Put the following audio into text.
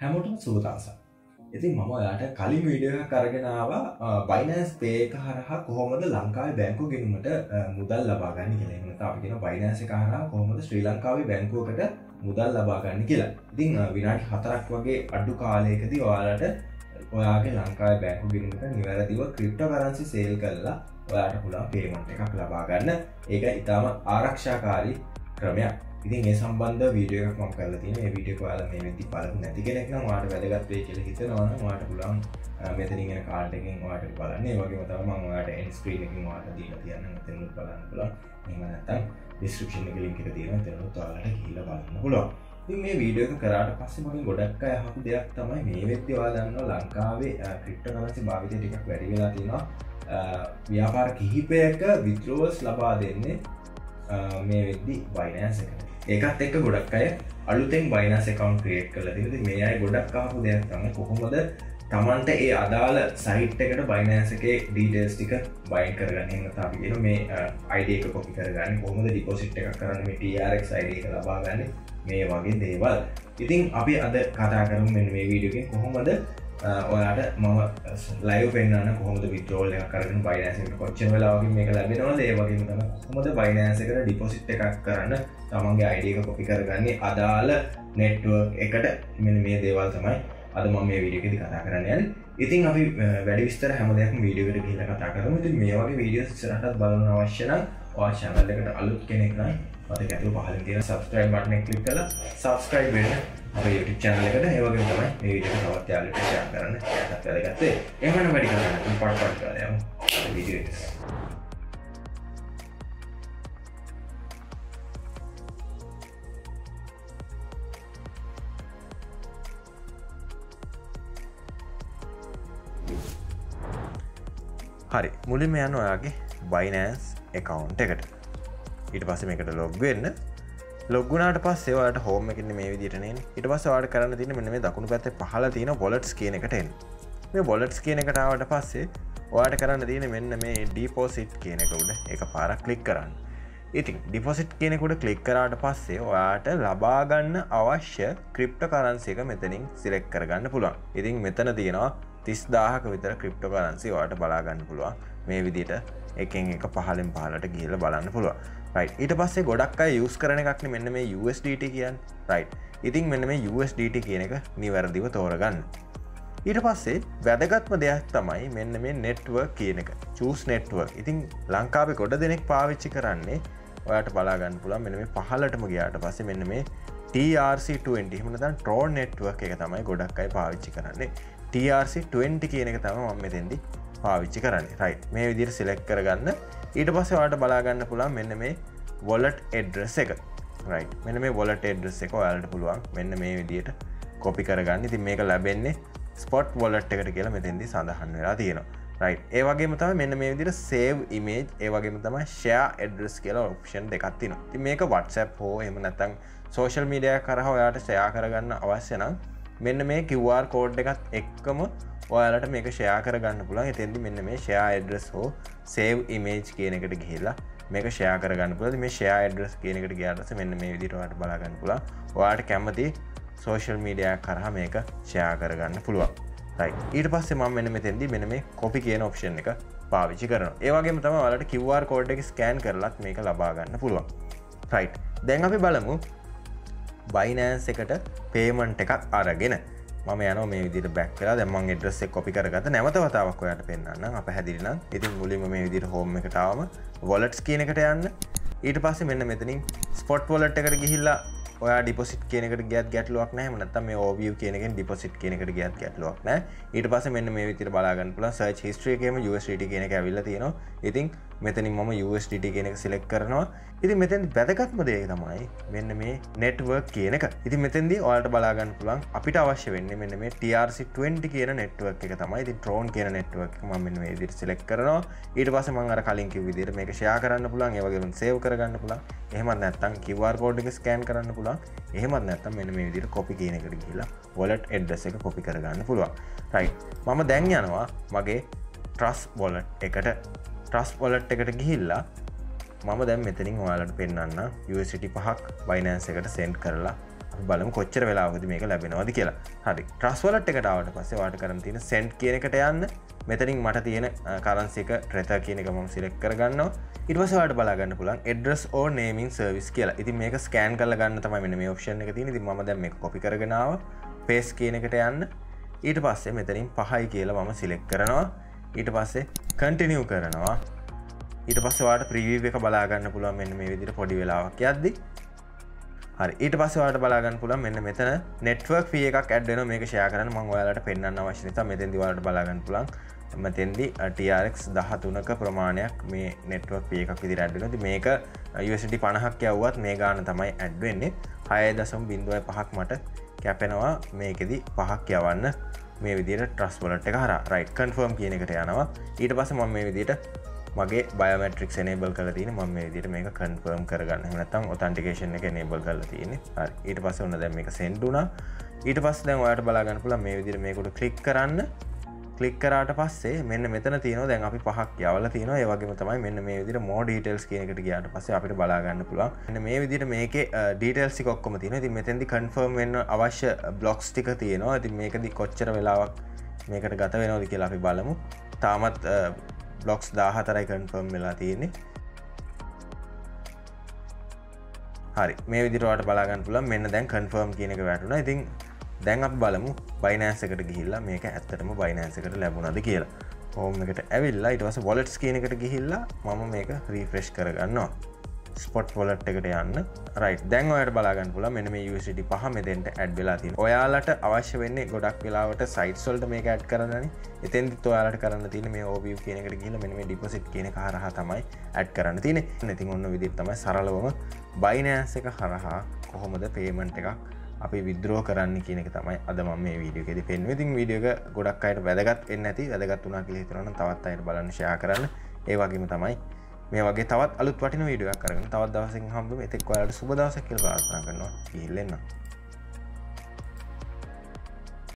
හැමෝටම සුබදස ඉතින් මම ඔයාට කලින් වීඩියෝ කරගෙනාව බයිනස් පේක හරහා කොහොමද ලංකායි බැංකු ගෙනුමට මුදල් ලබාගන්න කියලම අපිගෙන බයිනස හරහා කොහොමද ශ්‍රී ලංකාවේ බැංකුවකට මුදල් ලබාගන්න කියලා. ඉතිං විනාටි හතරක් වගේ අඩ්ඩු කාලයකදී ඔයාලට ඔයාගේ ලංකායි බැංකු ගෙනුමට නිවැරදිව ක්‍රිප්ට කරන්සි සේල් කරලා ඔයාට පුළා පේමට එකක් ලබාගන්න ඒක ඉතාම ආරක්ෂාකාරී ක්‍රමයක්. ඉතින් ඒ සම්බන්ධ වීඩියෝ මම කල තින විඩිය කාල මේ වෙති පල නැති කෙනෙක්න වාට වැදගත්වේ කියල හිතනවන වාට පුළන් මෙතනිගෙන කාටකින් වාට බලන්නේ. වගේ තම වාට එන් ස්ක්‍රීනකින් වාට දීල තියන්න තෙනු බලන්න පුල එම නැතම් ඩිස්ක්‍රපෂන් එක ලින්ක තියෙන තෙනු තාලට කියල බලන්න පුලො මේ වීඩියෝක කරට පස්සේ මගින් ගොඩක් යහපු දෙයක් තමයි මේ වෙත්තිවා දන්න ලංකාවේ ක්‍රිට්ට කලසි භාවිත ටිකක් වැඩිවෙලා තියෙනවා. ව්‍යාපාර කිහිපයක විද්‍රෝවස් ලබා දෙන්නේ මේ වෙද්දි බයිනෑසකට ඒකත් එක්ක ගොඩක් අය අලුතෙන් බයිනස් එකකවන්් ක්‍රියට් කල තිද මේ අයි ගොඩක් කාපු දෙයක් තම කොහොමද තමන්ට ඒ අදාළ සයිට් එකට බයිනෑස එකේ ඩීටේස් ටික බයින් කරගන්න තාපිගෙන මේ අයිඩක කොපි කරගන්න. කොහොමද ඩිපොසිට් එක කරන්න? මේ ටරක් අයිඩ එක ලබාගන්න මේ වගේ දේවල්. ඉතින් අපි අද කතා කරු මෙ මේ වීඩියෝගෙන් කොහොමද ඔයාට මම ලයි පෙන්න්න කොහොමද විද්‍රෝල කරන බයිනසකට කොච්ච වෙලාවගේ මේක ලැබෙනවා ඒවගේ තම හොමද බයිනෑසකට ඩිපොසිට් එකක් කරන්න තමන්ගේ අයිඩක කොපි කරගන්නේ? අදාළ නෙට්ුව එකට මෙ මේ දේවල් තමයි අද ම මේ විඩියකෙදි කතා කරන්නයන් ඉතින් අපි වැඩි විස්තර හැමදයක් වීඩියකට කියල කතා කරම. ති මේ වගේ වීඩියෝ සරහට බලන අවශ්‍යන වාශනල්ලකට අලුත් කෙනෙක්නයි මත ඇතු පහලින් තියෙන සබස්ක්‍රයිබ් බටන කලික් කල සබස්ක්‍රයිබ් වෙන අප YouTube channel එකට ඒ වගේම තමයි මේ වීඩියෝ එක තවත් යාළුවන්ට share කරන්න එයාටත් වැදගත් වෙයි. එහෙනම් වැඩි කරන්න පට පට කරලා යමු වීඩියෝ එක. හරි මුලින්ම යන්න ඔයාගේ බයිනෑන්ස් එකකවුන්් එකට ඊට පස්ස මේකට ලොග් වෙන්න ලොගුණට පස්සේවාට හෝම එකන්න මේ විදිටනෙන් ඉට පස්සවාට කරන්න තින මෙන මේ දකුණු පැත්ත පහල තියෙන බොලට්ස් කියන එකටෙන් මේ බොලට්ස් කියන එකටාවට පස්සේ වාට කරන්න තියෙන මෙන්න මේ ඩීපෝසිට් කියනෙකුඩ එක පාරක් කලික් කරන්න. ඉතින් ඩිපොසිට් කෙනෙකුට කලික් කරාට පස්සේ ඔයාට ලබාගන්න අවශ්‍ය ක්‍රිප්ට කරන්සික මෙතනින් සිලෙක් කරගන්න පුළුවන්. ඉතින් මෙතන තියෙනවා තිස් දාහක විතර ක්‍රිප්ට කරන්සි වාට බලාගන්න පුළුවන්. මේ විදිට එකෙන් එක පහලෙන් පහලට ගිල බලන්න පුළුවන්. ඊට පස්සේ ගොඩක් අයි යස් කරන එකක්න මෙන්න මේ USDT කියන් රයි් ඉතින් මෙන්න මේ USDT කියන එක නිවැරදිව තෝරගන්න. ඊට පස්සේ වැදගත්ම දෙයක් තමයි මෙන්න මේ නෙට්ව කියන එක. චස් නෙට්ව ඉතින් ලංකාවේ ගොඩ දෙනෙක් පාවිච්චි කරන්නේ ඔයට බලාගන්න පුළන් මෙන මේ පහලටම ගයාට පස්සේ මෙන්න මේ TRC20 හමනතන් ට්‍රෝන් නෙට්ුව එක තමයි ගොඩක් අයි පාවිච්චි කරන්නේ. TRC20 කියන එක තම මම මෙතෙන්දි පාවිච්චි කරන්නේ. රයි් මේ විදිර සිලෙක් කරගන්න. ඊට පස්සේ වාට බලාගන්න පුළන් මෙන්න මේ වොලට් එඩ්‍රස් එක. රයි මෙන මේ වොලට එඩ්‍රස් එක ඔයාලට පුළුවන් මෙන්න මේ විදියට කොපි කරගන්න. ඉතින් මේක ලැබෙන්නේ ස්පොට් වොලට් එකට කියලා මෙතැදි සඳහන් වෙලා තියෙනවා. රයි ඒවගේ තම මෙන්න මේ විදිර සේව් ඉමේජ් ඒවගේම තම ෂයා එඩ්‍රස් කියලා ඔප්ෂන් දෙකත්තින ති මේක වටසැප් හෝ එම නැතං සෝශල් මීඩිය කරහ ඔයාට ෂයා කරගන්න අවශ්‍යනම් මෙන්න මේ කිව්වාර් කෝඩ් එකත් එක්කම ඔයාලට මේක ෂයා කරගන්න පුළන් එතෙන්දි මෙන්න මේ ෂයා එඩ්‍රස් හෝ සේව් ඉමේජ් කියන එකට ගිහිල්ලා මේක ෂයා කරගන්න පුල මේ ෂයා එඩ්‍රස් කියනකට ගයාටස මෙන්න මේ විදිරවට බලාගන්න පුලා ඔයාට කැමති සෝශල් මීඩිය කරහ මේක ෂයා කරගන්න පුළුවන්. ඊට පස්සේ ම මෙන මෙතැදි මෙන මේ කොපි කියන ඔප්ෂන් එක පාවිචි කරන ඒවගේ තම වලට කිව්වාර් කෝඩ් එක ස්කෑන් කරලත් මේක ලබාගන්න පුළුවන්. රයි් දැන් අපි බලමු බයිනෑන්ස එකට පේමන්ට එකක් අරගෙන ම යන මේ විදිට බැක්ලා දැමන් ෙඩ්‍රෙස් කොපි කරගත නැවත වතාවක් ඔයට පෙන්න්න අප හැදිරින ඉතින් මුලිම මේ විදිට හෝම එකටාවම වොලට්ස් කියනකට යන්න. ඊට පස්සේ මෙන්න මෙතනින් ස්පොට් වොලට් එකට ගිහිල්ලා ඔය ඩිපොසිට කියනකට ගැත් ගැටලුවක් නෑ නත්තම මේ ඕවිය කියනක ඩිපොසිට් කියනකට ගැත් ගැටලුවක් නෑ ඊට පස මෙන්න මේ විතර බලාගන්න පුල සච් හිස්ට්‍රියකම USට කියන ඇවිල්ල තියෙනවා. ඉතින් මෙතනින් මම USDT කෙනෙක් සිලෙක් කරනවා. ඉති මෙතැන් වැදකත්ම දේ තමයි මෙන්න මේ නෙට්වර්ක් කියනක ඉති මෙතැදි ඔයාට බලාගන්න පුළන් අපිට අවශ්‍ය වෙන්න මෙන්න මේ TRC20 කියන නෙට්වක් එක තමයි. ති ට්‍රෝන් කියන නෙට්වක් ම මේ දිරි සිලෙක් කරනවා. ඊට පස මංගර කලින්ක විදිර මේක ෂයා කරන්න පුළන් ඒවගේ සේව් කරගන්න පුළන් එහමත් නැත්තන් කිවර් කෝඩ් එක ස්කෑන් කරන්න පුළන් එහෙමත් නැත්තම් මෙන්න මේ විදිර කොපි කියනකට කියලා වොලට් එඩ්ඩස එක කොපි කරගන්න පුළුවන්. රයි මම දැන් යනවා මගේ ට්‍රස් බොලට් එකට. ට්‍රස් වලට් එකට ගිහිල්ලා මම දැම් මෙතනින් ඔයාලට පෙන්න්න USට පහක් බයිනන්ස එකට සෙන්ඩ් කරලා බලම කොච්චර වෙලාවද මේක ලැබෙනවාද කියලා. හරි. ට්‍රස්වලට් එකටාවට පස්සේ වාට කරන තියෙන සෙන්ට් කියනකට යන්න. මෙතරින් මට තියෙන කරන්සික ට්‍රෙත කියනක මම සිලෙක් කරගන්න ඉටවසවාට බලාගන්න පුලන් එඩ්‍රස් ඕ නේමින් සර්විස් කියලා. ඉති මේක ස්කෑන් කල ගන්න තමයි මෙ මේ ඔප්ෂන් එක තින ති ම දැම මේ කොපි කරගෙනාව පේස් කියනකට යන්න. ඊට පස්සේ මෙතරින් පහයි කියලා මම සිලෙක් කරනවා. ඊට පස්සේ කන්ටිනියව් කරනවා. ඊට පස්සවාට ප්‍රීවී එක බලාගන්න පුළුවන් මෙන්න මේ විදිට පොඩි වෙලාවක් යද්දි. හරි ඊට පස්සවාට බලාගන්න පුළන් මෙන්න මෙතන නෙට්වක් පිය එකක් ඇඩ්න මේක ෂය කරන මං ඔයාලට පෙන්න්න අවශ්‍යත මෙතැදි වාට බලාගන්න පුළන් මෙතෙන්දි ටRX දහතුනක ප්‍රමාණයක් මේ නෙට්වක් පිය එකක් විදි ඇඩ්නති මේක යුසිටි පණහක් යව්වත් මේ ගාන තමයි ඇඩ්වෙන්නේ හය දසම් බින්දුවය පහක් මට කැපෙනවා. මේකෙදි පහක් යවන්න. මේ විදිට ට්‍රස්වලට එක හර රයිට් කන්ෆර්ම් කියන එකට යනවා. ඊට පස ම මේ විදිට මගේ බයමට්‍රික් නේබල් කල තින ම මේ දිට මේක කන්ෆර්ම් කරගන්න. නතම් ඔතන්ටිකේෂන් එක නේබල් කල තියෙන ඊට පස ඔන්න දැම එක සෙන්ඩුනා ඊට පස් දැන් ඔයට බලාගන්න පුල මේ විදිර මේකුට කලික් කරන්න. කලික්කරට පස්සේ මෙන්න මෙතන තියන දැන් අපි පහක් යවල තියන ඒවගේ තමයි මෙන්න මේ විදිර මෝ ඩීටල්ස් කියනකට ගයාට පස අපිට බලාගන්න පුළුවන්. මේ විදිට මේක ඩීටල්සි කොක්කොම තින ති මෙතැදි කන්ෆර්ම් වෙන්න අවශ්‍ය බ්ලොක්ස් ටික තියෙනවා. ඇති මේකදි කොච්චර වෙලාවක් මේකට ගත වෙනෝදි කියලා අපි බලමු. තාමත් බ්ලොක්ස් දාහතරයි කන්ෆර්ම් වෙලා තියෙන්නේ. හරි. මේ විදිරවට බලාගන්න පුල මෙන්න දැන් කන්ෆර්ම් කියනක වැටුන ඉතින් දැන් අප බලමු බයිනෑසකට ගිහිල්ලා මේක ඇත්තටම බයිනෑසකට ලැබුණද කියලා. හෝමකට ඇවිල්ලා ඉටවස වොලට්ස් කියනකට ගිහිල්ලා මම මේක රීෆ්‍රෙෂ් කරගන්නවා. ස්පොට් වොලට් එකට යන්න. රයි දැන් ඔයට බලාගන්න පුල මෙන මේ යසිට පහ මෙතෙන්ට ඇඩ් වෙලාතින් ඔයාලට අවශ්‍ය වෙන්නේ ගොඩක් වෙලාවට සයිට සොල්ට මේ ඇඩ් කරන එතන් ඔයාලට කරන්න තින මේ ඕබිය කියනකට කියල මෙ මේ ඩිපසිට් කියන හරහ තමයි ඇඩ් කරන්න තින නැතින් ඔන්න විදිර තමයි සරලවම බයිනෑස එක හරහා කොහොමද පේමන්ට් එකක් අපි විද්‍රෝ කරන්න කියනක තමයි අදම මේ වීඩියෝකෙද පෙන්වතින් වීඩියෝක ගොඩක් අයට වැදගත් එන්න ඇති වැදගත් වනා කියල හිතරන තවත් අයට බලන්න ශයා කරන්න. ඒ වගේම තමයි මේ වගේ තවත් අලුත් වටින වීඩියක් කරන තවත් දවසින් හම්බ එතෙක් ඔයාලට සුබදවසක් කියල ප්‍රාථනා කරනවා. ඉල්ලෙන්න්න